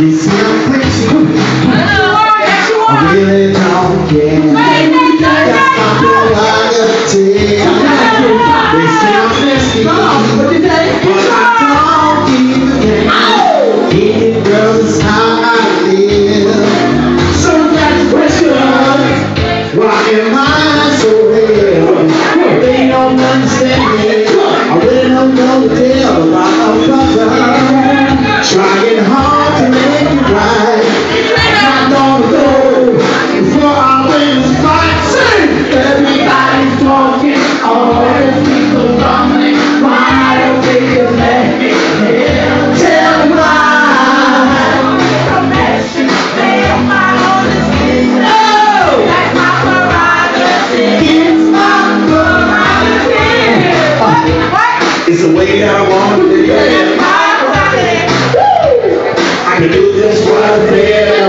You see, pretty good. I really don't care. That's my prerogative. They say I'm nasty, but produce this one bread